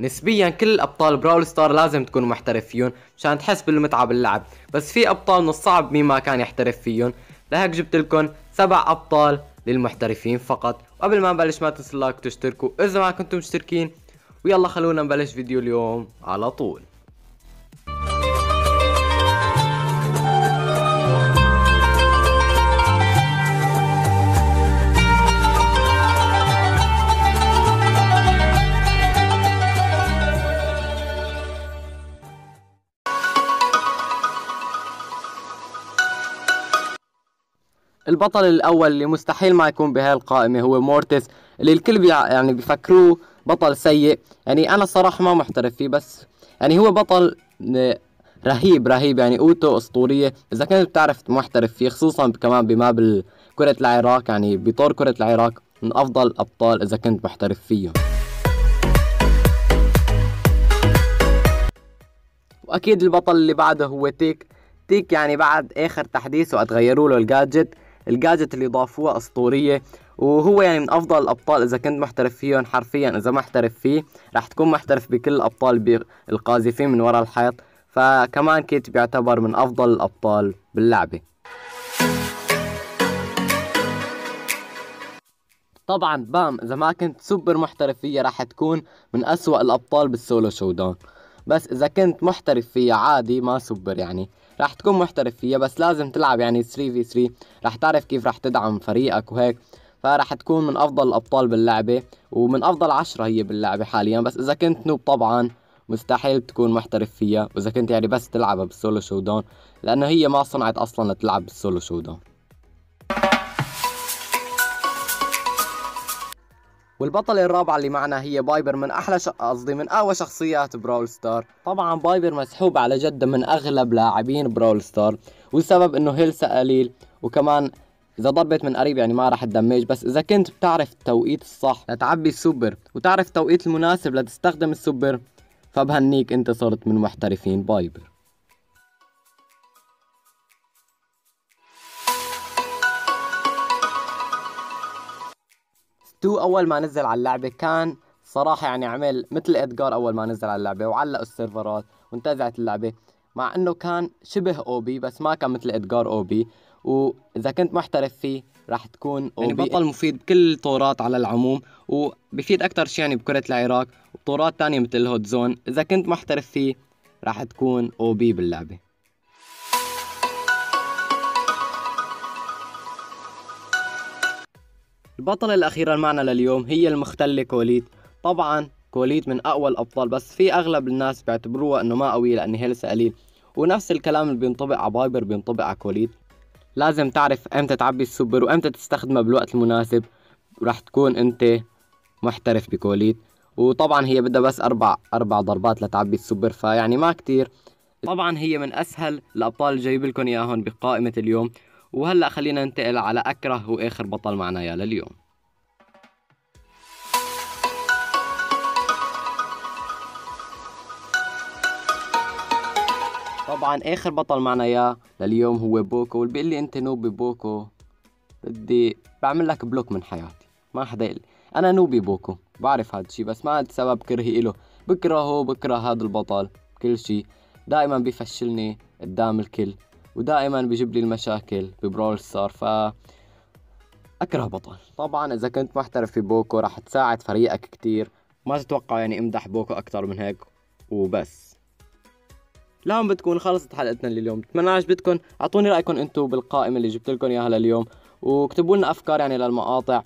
نسبيا كل أبطال Brawl Stars لازم تكون محترف مشان تحس بالمتعة باللعب. بس في أبطال من الصعب مين ما كان يحترف فيهم. لهيك جبت لكم سبع أبطال للمحترفين فقط. وقبل ما نبلش ما تنسوا like وتشتركوا إذا ما كنتم مشتركين. ويلا خلونا نبلش فيديو اليوم على طول. البطل الأول اللي مستحيل ما يكون بهاي القائمة هو Mortis اللي الكل بي يعني بيفكروه بطل سيء. يعني أنا الصراحه ما محترف فيه بس يعني هو بطل رهيب رهيب. يعني قوته أسطورية. إذا كنت بتعرف محترف فيه خصوصا كمان ب map كرة العراك يعني بطور كرة العراك من أفضل الابطال إذا كنت محترف فيهم وأكيد البطل اللي بعده هو Tick. Tick يعني بعد آخر تحديث وقت غيروا له ال gadget. الجاجت اللي ضافوها أسطورية وهو يعني من أفضل الأبطال إذا كنت محترف فيهم حرفيا إذا محترف فيه راح تكون محترف بكل الأبطال القاذفين من وراء الحيط. فكمان كيت بيعتبر من أفضل الأبطال باللعبة. طبعا Pam إذا ما كنت سوبر محترف فيها راح تكون من أسوأ الأبطال بال solo showdown بس إذا كنت محترف فيها عادي ما سوبر يعني. راح تكون محترف فيها بس لازم تلعب يعني 3 في 3 راح تعرف كيف راح تدعم فريقك وهيك. فراح تكون من أفضل الأبطال باللعبة ومن أفضل عشرة هي باللعبة حاليا. بس إذا كنت noob طبعا مستحيل تكون محترف فيها. وإذا كنت يعني بس تلعبها بال solo showdown لأنه هي ما صنعت أصلا لتلعب بال solo showdown والبطلة الرابعة اللي معنا هي Piper من أحلى. قصدي من أقوى شخصيات Brawl Stars طبعا Piper مسحوب على جد من أغلب لاعبين Brawl Stars والسبب إنه هيلسا قليل وكمان إذا ضربت من قريب يعني ما راح تدمج بس إذا كنت بتعرف التوقيت الصح لتعبي السوبر وتعرف التوقيت المناسب لتستخدم السوبر فبهنيك أنت صرت من محترفين Piper Stu أول ما نزل على اللعبة كان صراحة يعني عمل مثل Edgar أول ما نزل على اللعبة وعلق السيرفرات وانتزعت اللعبة مع إنه كان شبه OP بس ما كان مثل Edgar OP. وإذا كنت محترف فيه راح تكون أو يعني بطل مفيد بكل الطورات على العموم وبفيد أكثر شيء يعني بكرة العراك وطورات ثانية مثل ال hot zone. إذا كنت محترف فيه راح تكون OP باللعبة. البطلة الأخيرة معنا لليوم هي المختلة Colette طبعا Colette من أقوى الأبطال بس في أغلب الناس بيعتبروها إنه ما قوية لأن health قليل. ونفس الكلام اللي بينطبق على Piper بينطبق على Colette لازم تعرف إمتى تعبي السوبر وإمتى تستخدمه بالوقت المناسب. راح تكون إنت محترف ب Colette وطبعا هي بدها بس أربع أربع ضربات لتعبي السوبر فيعني ما كتير. طبعا هي من أسهل الأبطال اللي جايب لكم اياهم بقائمة اليوم. وهلا خلينا ننتقل على أكره وآخر بطل معنا يا لليوم. طبعا آخر بطل معنا يا لليوم هو Poco واللي بيقول لي أنت noob ب Poco. بدي بعمل لك block من حياتي ما حدا يقلي أنا noob ب Poco بعرف هذا الشيء بس ما عندي سبب كرهي له بكرهه بكره هذا البطل كل شيء دائما بيفشلني قدام الكل. ودائما بيجيب لي المشاكل ب Brawl Stars ف أكره بطل. طبعا إذا كنت محترف في Poco راح تساعد فريقك كتير. ما تتوقع يعني امدح Poco أكثر من هيك وبس. لهون بتكون خلصت حلقتنا لليوم. بتمنى عجبتكم أعطوني رأيكم أنتم بالقائمة اللي جبت لكم إياها لليوم. واكتبوا لنا أفكار يعني للمقاطع.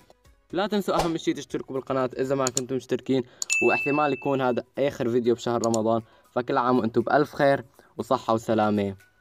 لا تنسوا أهم شيء تشتركوا بالقناة إذا ما كنتم مشتركين. واحتمال يكون هذا آخر فيديو بشهر رمضان. فكل عام وأنتم بألف خير وصحة وسلامة.